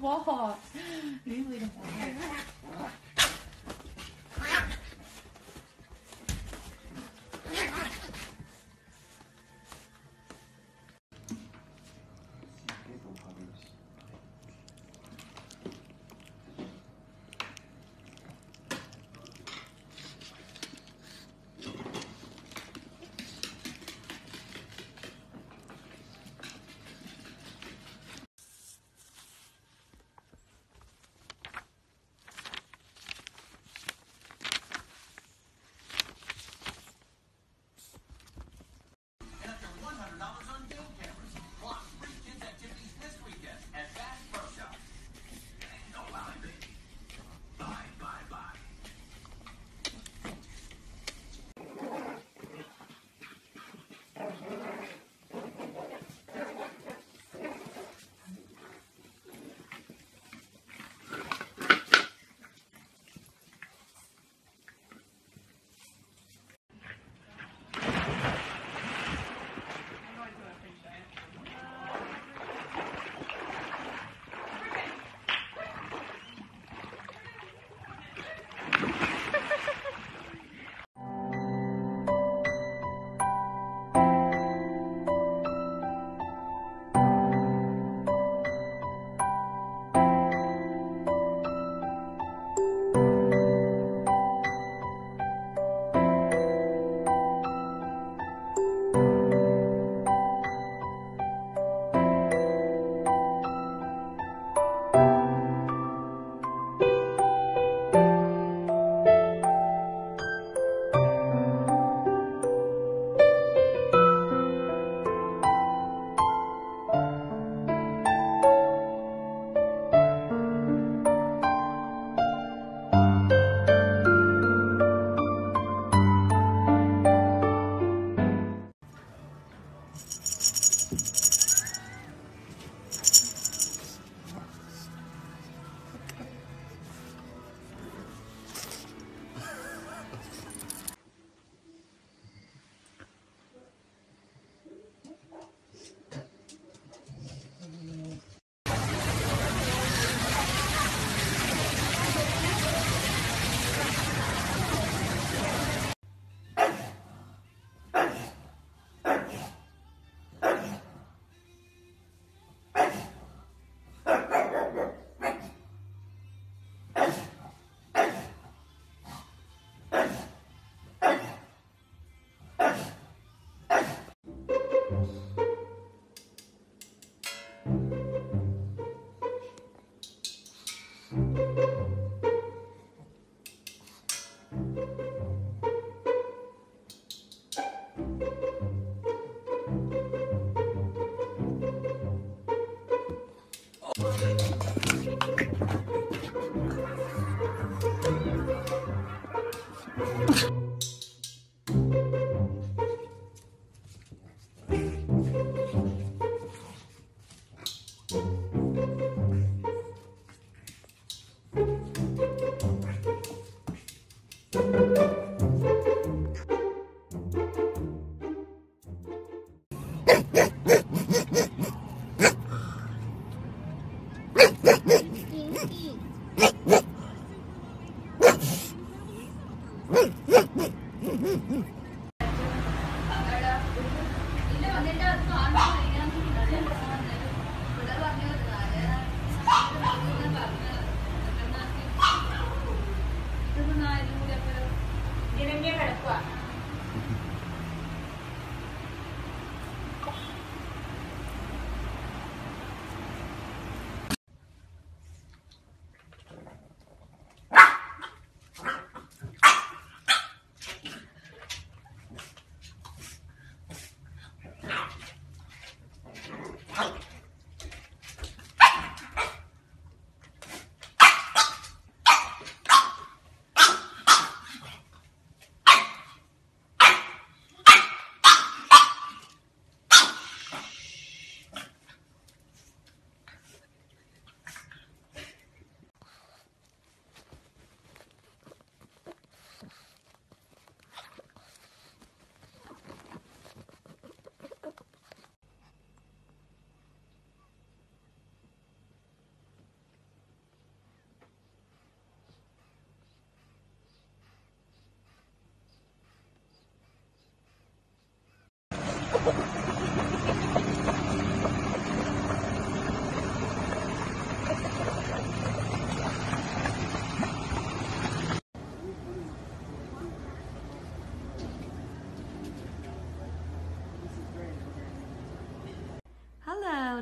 好好啊林微的房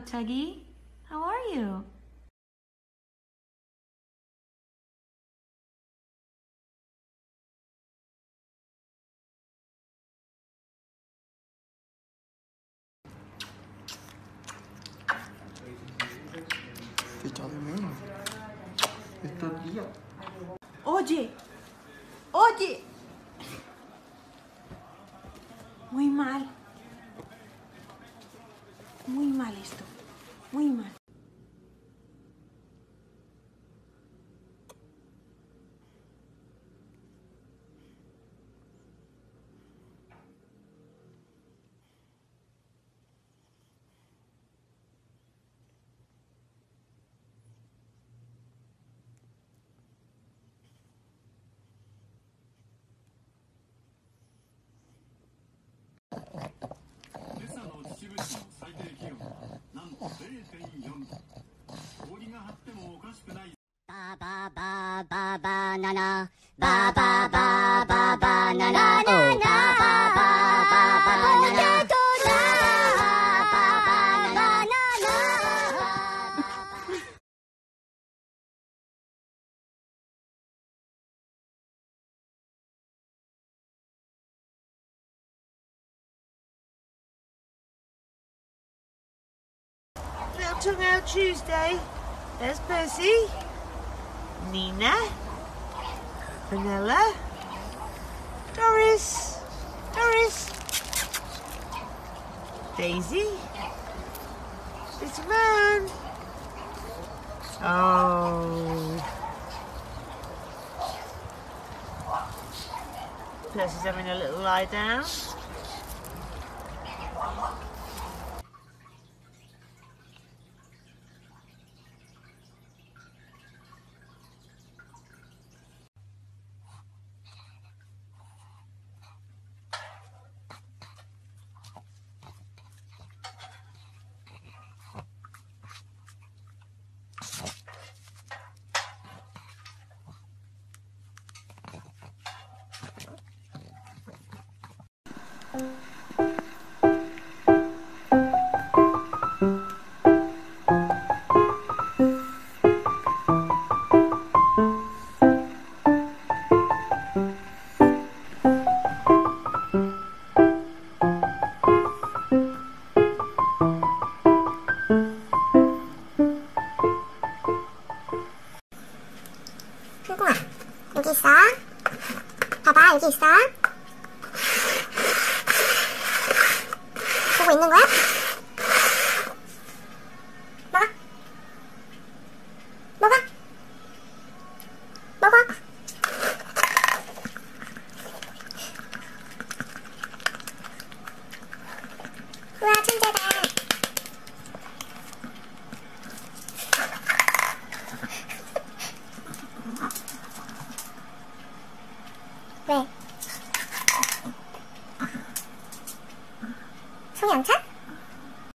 Tuggy. How are you? Oye, oye. Muy mal. Mal esto. バババババナナバババババナナバババババナナ Tongue Out Tuesday. There's Percy. Nina. Vanilla. Doris. Doris. Daisy. Little man. Oh. Percy's having a little lie down. 여기 있어. 봐봐 여기 있어. 보고 있는 거야? 먹어. 먹어. 먹어. 우와 천재 짜잔.